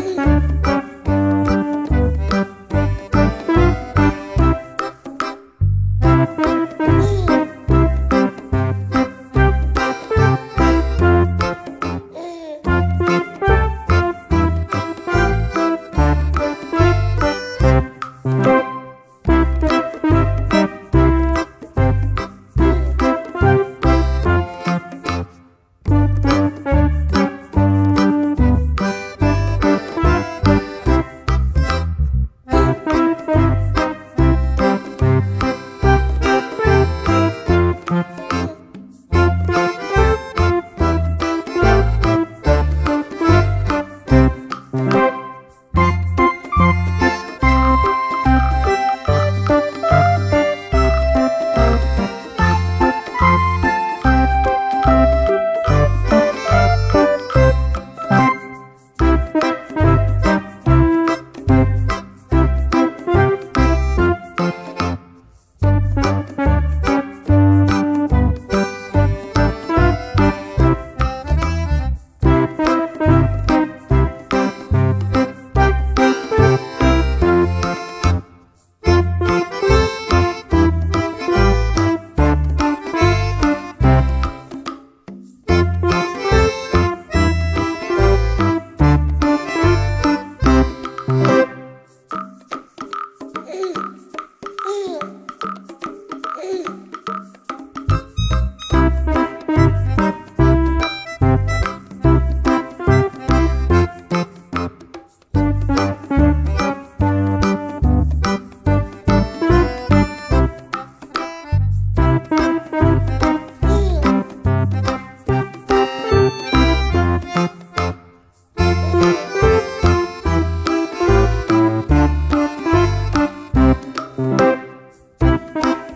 Bye.